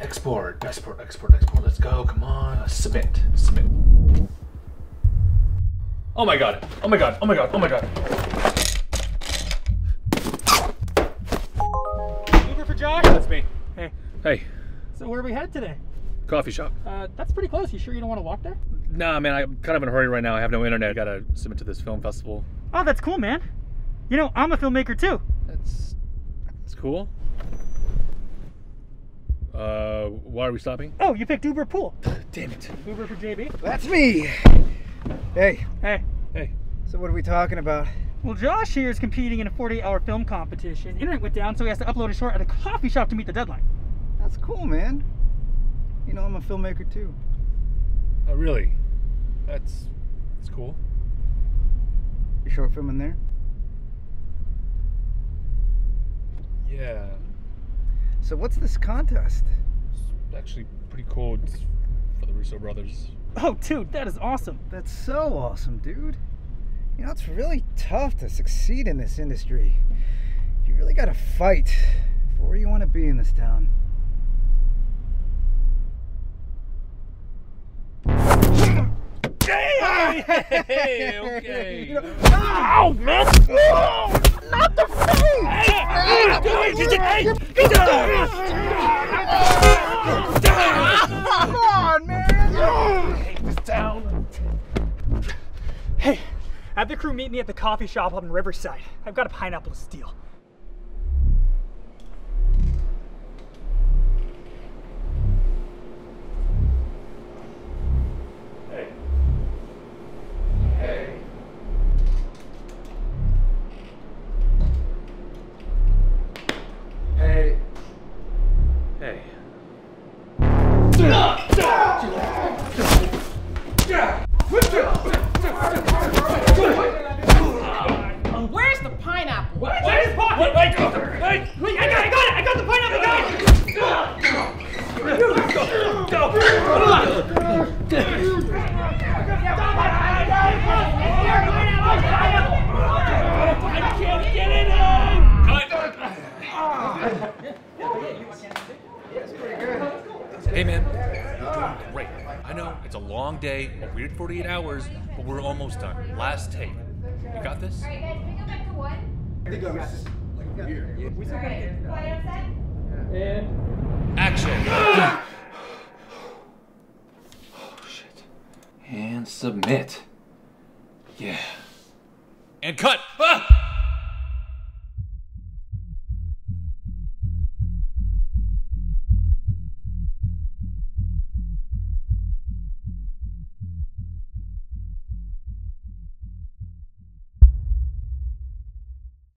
export, export, export, export. Let's go. Come on. Uh, submit, submit. Oh my god. Oh my god. Oh my god. Oh my god. Uber for Josh? That's me. Hey, Hey, so where are we headed today? coffee shop. Uh, that's pretty close. You sure you don't want to walk there? Nah, man, I'm kind of in a hurry right now. I have no internet. I gotta submit to this film festival. Oh, that's cool, man. You know, I'm a filmmaker too. That's that's cool. Uh, why are we stopping? Oh, you picked Uber Pool. Damn it. Uber for JB. That's me. Hey, Hey. Hey. so what are we talking about? Well, Josh here is competing in a 48 hour film competition. Internet went down, so he has to upload a short at a coffee shop to meet the deadline. That's cool, man. You know, I'm a filmmaker too. Oh, really? That's that's cool. You short film in there? Yeah. So what's this contest? It's actually pretty cool. It's for the Russo brothers. Oh, dude, that is awesome. That's so awesome, dude. You know, it's really tough to succeed in this industry. You really gotta fight for where you want to be in this town. Hey, okay. Ow, man! not the face! Come on, man! Take this down. Hey, have the crew meet me at the coffee shop up in Riverside. I've got a pineapple to steal. Pineapple? What? Wait, his pocket! Wait, wait, wait. Wait, I got I got it! I got the pineapple, guys! Hey man, you're doing great. I know it's a long day, a weird 48 hours, but we're almost done. Last take. You got this? Alright guys, can we go back to one. i think i Quiet on set. And action! Oh shit. And submit. Yeah. And cut! Ah!